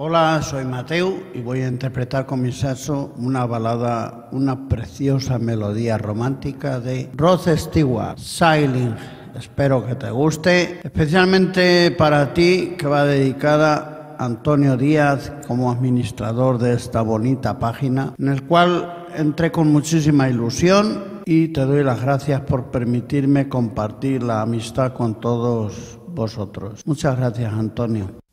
Hola, soy Mateo y voy a interpretar con mi saxo una balada, una preciosa melodía romántica de Rod Stewart, Sailing. Espero que te guste, especialmente para ti que va dedicada a Antonio Díaz como administrador de esta bonita página, en el cual entré con muchísima ilusión y te doy las gracias por permitirme compartir la amistad con todos vosotros. Muchas gracias, Antonio.